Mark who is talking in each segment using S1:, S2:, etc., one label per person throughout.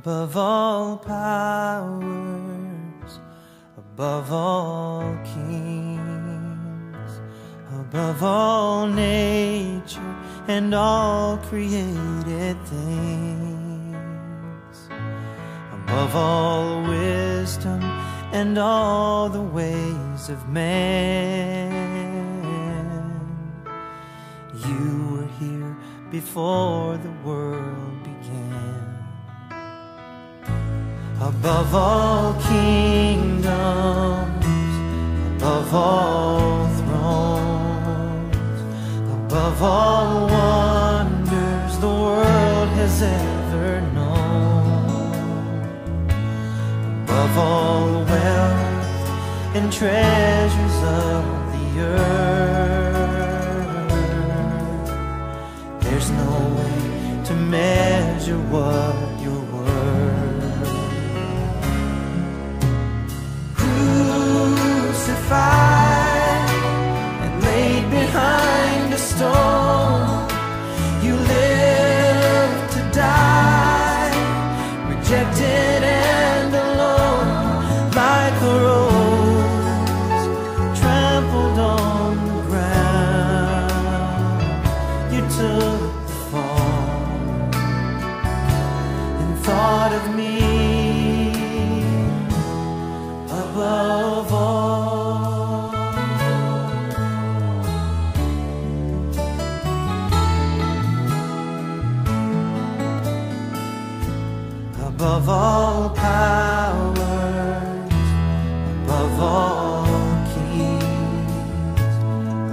S1: above all powers, above all kings, above all nature and all created things, above all wisdom and all the ways of man. You were here before the world Above all kingdoms, above all thrones, above all wonders the world has ever known, above all wealth and treasures of the earth, there's no way to measure what thought of me above all. Above all powers, above all kings,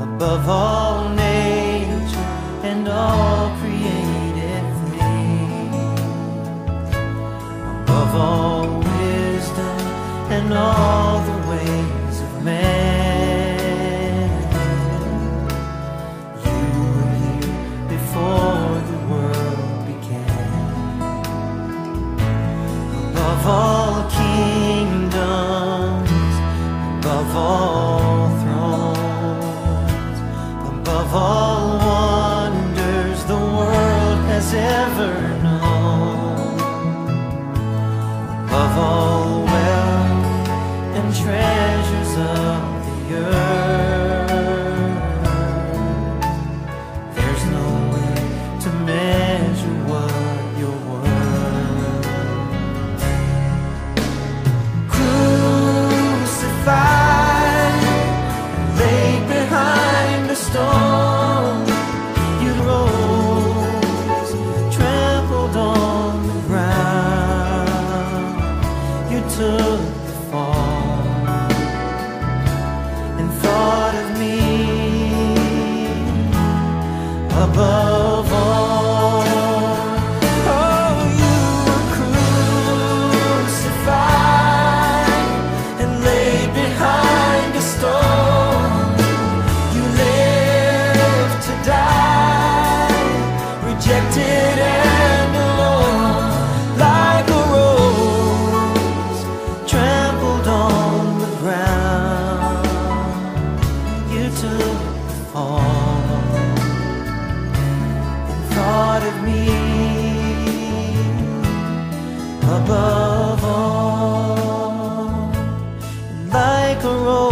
S1: above all nature and all above all wisdom and all the ways of man. Of and alone like a rose trampled on the ground. You took the fall and thought of me above all like a rose